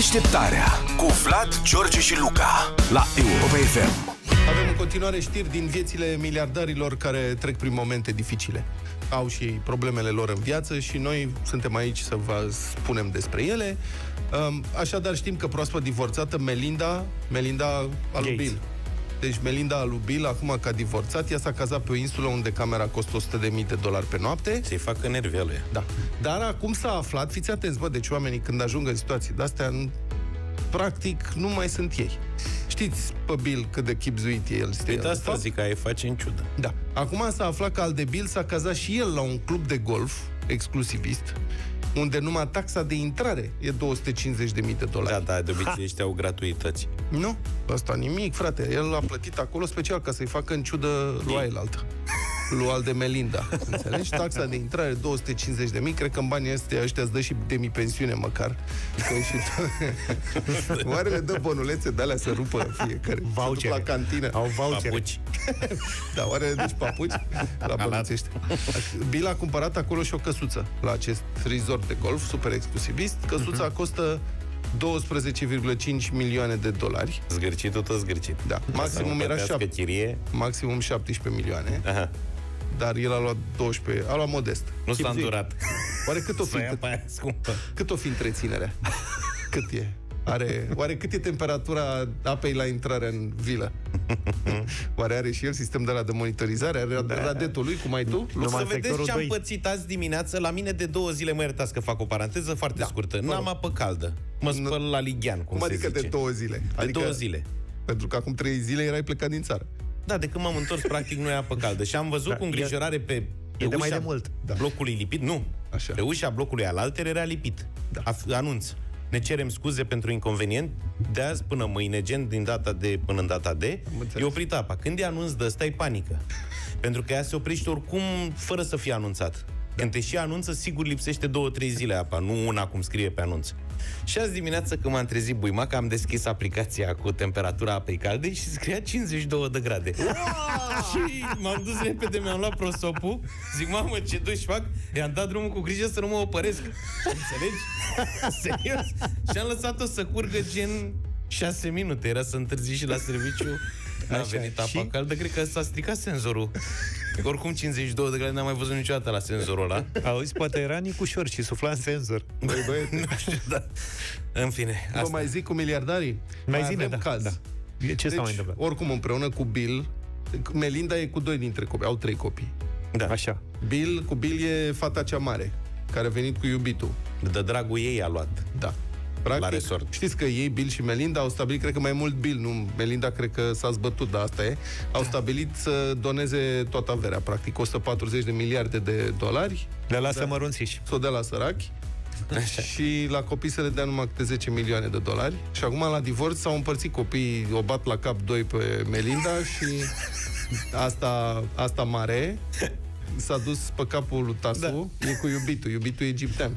Deșteptarea cu Vlad, George și Luca la Europa FM. Avem în continuare știri din viețile miliardarilor care trec prin momente dificile. Au și ei problemele lor în viață și noi suntem aici să vă spunem despre ele. Um, Așadar știm că proaspăt divorțată Melinda, Melinda Alubil. Gates. Deci Melinda Alubil, acum că a divorțat, ea s-a cazat pe o insulă unde camera costă 100.000 de dolari pe noapte. Să-i facă nervi alea. Da. Dar acum s-a aflat, fiți atenți, bă, deci oamenii când ajung în situații de-astea, în- practic nu mai sunt ei. Știți pe Bill cât de chipzuit e el. Păi de de asta zic că ai face în ciudă. Da. Acum s-a aflat că Aldebil s-a cazat și el la un club de golf exclusivist, unde numai taxa de intrare e 250.000 de dolari. Da, da, de obicei ăștia au gratuități. Nu? Asta nimic, frate. El a plătit acolo special ca să-i facă în ciudă lui ailaltă. Lui al de Melinda. Înțelegi? Taxa de intrare 250 de mii, cred că în banii ăștia, ăștia îți dă și demi-pensiune măcar. Că și Oare le dă bonulețe de alea să rupă fiecare? Să duc Vouchere. la cantină. Au vouchere. Papuci. Da, oare le duci papuci? La bănuțește. Bill a cumpărat acolo și o căsuță la acest resort de golf, super exclusivist. Căsuța Mhm. costă 12,5 milioane de dolari. Zgârcitul tot zgârcit. Da. Ca să Maximum nu era plătească 7. chirie. Maximum 17 milioane, Aha. Dar el a luat 12, a luat modest. Nu s-a Chipzuit. îndurat. Oare cât o fi, Să ia pe aia scumpă. cât o fi întreținerea? Cât e? Are, oare cât e temperatura apei la intrare în vilă? Oare are și el sistem de la de monitorizare? Are da. radetul lui, cum ai tu? Numai să în vedeți sectorul ce am 2. pățit azi dimineață. La mine de două zile, mă iertați că fac o paranteză foarte Da. scurtă. Vă N-am rog. apă caldă. Mă spăl la lighean, cum, Cum se adică zice. de două zile? De Adică, două zile. Pentru că acum trei zile erai plecat din țară. Da, de când m-am întors, practic, nu e apă caldă. Și am văzut Da, cu îngrijorare pe, pe e de mai ușa de mult. Da. blocului lipit. Nu. Așa. Pe ușa blocului alalter era lipit. Da. Af- Anunț. Ne cerem scuze pentru inconvenient. De azi până mâine, gen din data de până în data de, înțeles. e oprit apa. Când e anunț de ăsta, e panică. Pentru că ea se oprește oricum fără să fie anunțat. Când te și anunță, sigur lipsește două, trei zile apa, nu una cum scrie pe anunț. Și azi dimineață când m-am trezit buimac, am deschis aplicația cu temperatura apei calde și scria 52 de grade. și m-am dus repede, mi-am luat prosopul, zic, mamă, ce duși fac? I-am dat drumul cu grijă să nu mă opăresc. Înțelegi? Serios? Și am lăsat-o să curgă gen 6 minute. Era să întârzi și la serviciu. N-a Așa, venit apa și? caldă, cred că s-a stricat senzorul. Oricum 52 de grade n-am mai văzut niciodată la senzorul ăla. Auzi, poate era nicușor și sufla în senzor. Băi, băiete, nu știu, da. În fine, vă asta. mai zic cu miliardarii? Mai zine, avem da, caz. da. Ce s-a mai Deci, întâmplat? oricum, împreună cu Bill, Melinda e cu doi dintre copii, au trei copii. Da. Așa. Bill, cu Bill e fata cea mare, care a venit cu iubitul. De dragul ei a luat. Da. Practic, La resort. Știți că ei, Bill și Melinda, au stabilit, cred că mai mult Bill, nu Melinda, cred că s-a zbătut, dar asta e, au stabilit să doneze toată averea, practic 140 de miliarde de dolari, Le lasă da. mărunțiși. să o dea la sărachi, și la copii să le dea numai câte 10 milioane de dolari. Și acum la divorț s-au împărțit copiii, o bat la cap doi pe Melinda și asta, asta mare s-a dus pe capul lui Tasu, da. e cu iubitul, iubitul egiptean.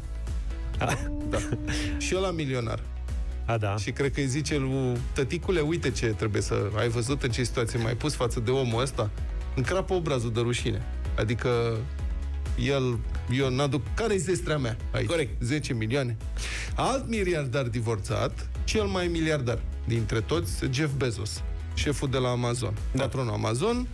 Da. Și ăla milionar. A, da. Și cred că îi zice lui tăticule, uite ce trebuie să... Ai văzut în ce situație mai pus față de omul ăsta? Încrapă obrazul de rușine. Adică el, eu n-aduc... Care-i zestrea mea aici? Corect. 10 milioane. Alt miliardar divorțat, cel mai miliardar dintre toți, Jeff Bezos, șeful de la Amazon, da. patronul Amazon,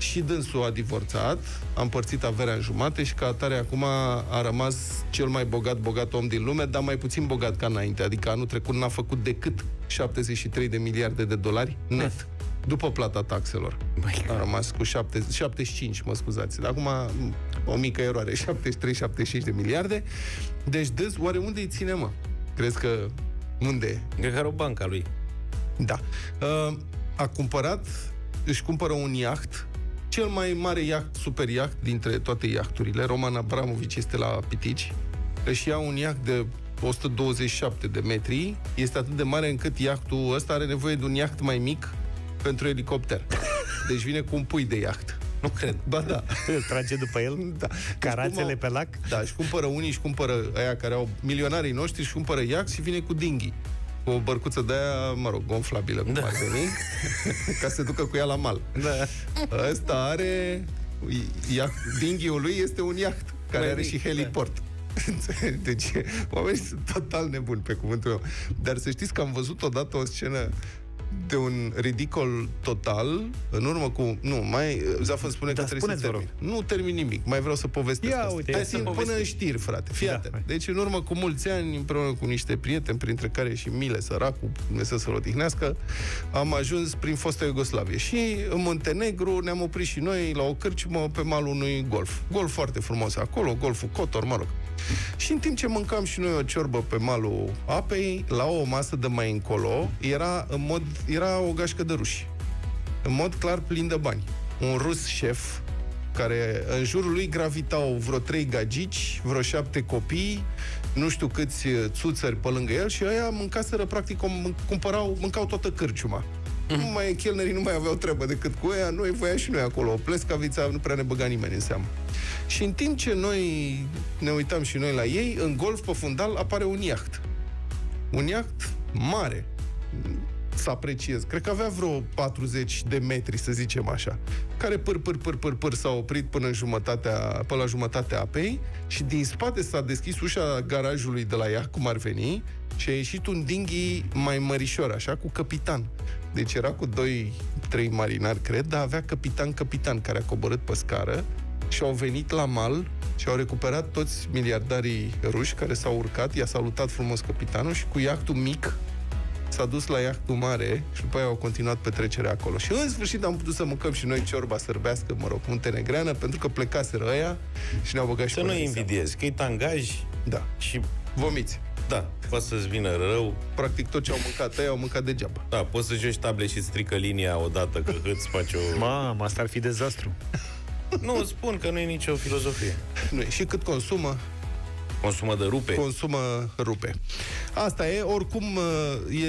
și dânsul a divorțat, a împărțit averea în jumate și ca atare acum a rămas cel mai bogat, bogat om din lume, dar mai puțin bogat ca înainte. Adică anul trecut n-a făcut decât 73 de miliarde de dolari net. După plata taxelor. Băi, A rămas cu 7, 75, mă scuzați. Dar acum m, o mică eroare, 73-75 de miliarde. Deci, dâns, oare unde îi ține, mă? Crezi că unde e? Cred că are o bancă a lui. Da. Uh, a cumpărat, își cumpără un iaht, cel mai mare iaht, super iaht dintre toate iahturile. Roman Abramovici este la Pitici. Își ia un iaht de 127 de metri. Este atât de mare încât iahtul ăsta are nevoie de un iaht mai mic pentru elicopter. Deci vine cu un pui de iaht. Nu cred. Ba da. Îl trage după el? da. Carațele Deci cum pe lac? Da, își cumpără unii, își cumpără aia care au milionarii noștri, își cumpără iaht și vine cu dinghi. Cu o bărcuță de aia, mă rog, gonflabilă, cum Da. ar veni, ca să se ducă cu ea la mal. Da. Ăsta are... Iaht, dinghiul lui este un iaht, care Mai are mic, și heliport. deci, oamenii sunt total nebuni, pe cuvântul meu. Dar să știți că am văzut odată o scenă de un ridicol total, în urmă cu... Nu, mai... Zafă spune Da, că trebuie să spuneți, vă termin. Nu termin nimic, mai vreau să povestesc Ia, asta. uite, Hai ia să să până povestești. în știri, frate. Fii Da, atent. hai. Deci, în urmă cu mulți ani, împreună cu niște prieteni, printre care și Mile Săracu, Dumnezeu să-l odihnească, am ajuns prin fosta Iugoslavie. Și în Muntenegru ne-am oprit și noi la o cârciumă pe malul unui golf. Golf foarte frumos acolo, golful Cotor, mă rog. Și în timp ce mâncam și noi o ciorbă pe malul apei, la o masă de mai încolo, era, în mod, era o gașcă de ruși. În mod clar plin de bani. Un rus șef, care în jurul lui gravitau vreo trei gagici, vreo șapte copii, nu știu câți uh, țuțări pe lângă el și ăia mâncaseră, practic, cum- cumpărau, mâncau toată cârciuma. Nu mai, chelnerii nu mai aveau treabă decât cu ăia, noi voia și noi acolo. O plescavița nu prea ne băga nimeni în seamă. Și în timp ce noi ne uitam și noi la ei, în golf pe fundal apare un iaht. Un iaht mare, să apreciez. Cred că avea vreo 40 de metri, să zicem așa, care pâr, pâr, pâr, pâr, pâr s-a oprit până, în jumătatea, până la jumătatea apei și din spate s-a deschis ușa garajului de la ea, cum ar veni, și a ieșit un dinghy mai mărișor, așa, cu capitan. Deci era cu doi, trei marinari, cred, dar avea capitan-capitan care a coborât pe scară și au venit la mal și au recuperat toți miliardarii ruși care s-au urcat, i-a salutat frumos capitanul și cu iactul mic s-a dus la iahtul mare și după aia au continuat petrecerea acolo. Și în sfârșit am putut să mâncăm și noi ciorba sărbească, mă rog, muntenegreană, pentru că plecaseră ăia și ne-au băgat și Să pe nu noi în seamă. invidiezi, că e tangaj Da. și, Vomiți. da, poate să-ți vină rău. Practic tot ce au mâncat ei au mâncat degeaba. Da, poți să joci table și strică linia odată, că îți faci o... Mamă, asta ar fi dezastru. Nu, spun că nu e nicio filozofie. Nu, și cât consumă, Consumă de rupe. consumă rupe. Asta e, oricum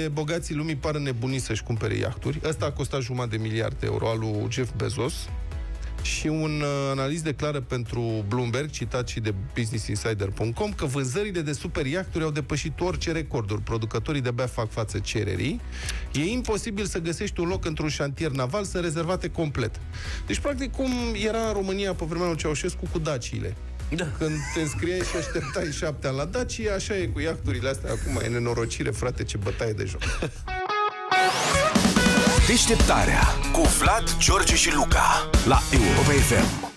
e bogații lumii par nebuniți să-și cumpere iahturi. Ăsta a costat jumătate de miliard de euro al lui Jeff Bezos și un uh, analist declară pentru Bloomberg, citat și de businessinsider.com, că vânzările de super iahturi au depășit orice recorduri. Producătorii de-abia fac față cererii. E imposibil să găsești un loc într-un șantier naval să rezervate complet. Deci, practic, cum era în România pe vremea lui Ceaușescu cu daciile. Da. Când te înscriai și așteptai șapte ani la Dacia, așa e cu iahturile astea. Acum e nenorocire, frate, ce bătaie de joc. Deșteptarea cu Vlad, George și Luca la Europa FM.